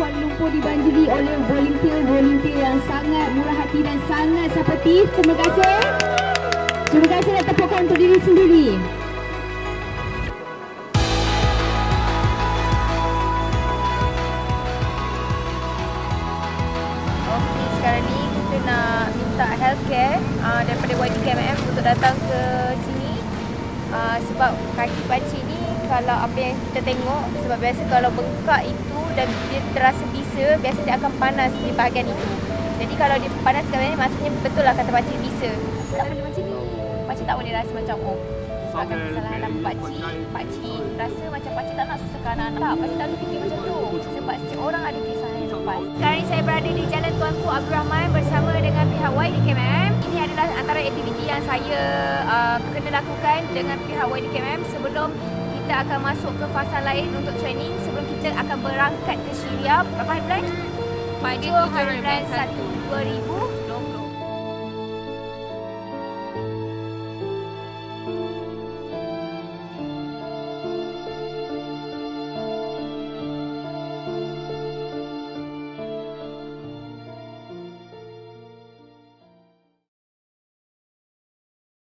Kuala Lumpur dibanjiri oleh volunteer-volunteer yang sangat murah hati dan sangat supportif. Terima kasih. Terima kasih dan tepukan untuk diri sendiri. Okey, sekarang ni kita nak minta healthcare uh, daripada YDKMM untuk datang ke uh, sebab kaki pakcik ni kalau apa yang kita tengok sebab biasa kalau bengkak itu dan dia terasa bisa biasa dia akan panas di bahagian itu. Jadi kalau dia panas kat ni maksudnya betul lah kata pakcik bisa. Tak boleh macam ni. Pakcik tak boleh rasa macam oh akan kesalahan apa pakcik. Pakcik rasa macam pakcik tak nak susahkan anak-anak. Tak, pakcik tak boleh fikir macam tu. Sebab setiap orang ada kisah yang lepas. Sekarang ni saya berada di Jalan Tuanku Abdul Rahman bersama dengan pihak YDKMM. Ini adalah antara aktiviti yang saya uh, lakukan dengan pihak YDKMM sebelum kita akan masuk ke fasa lain untuk training sebelum kita akan berangkat ke Syria berapa hari bulan? Pada hari bulan 1 2000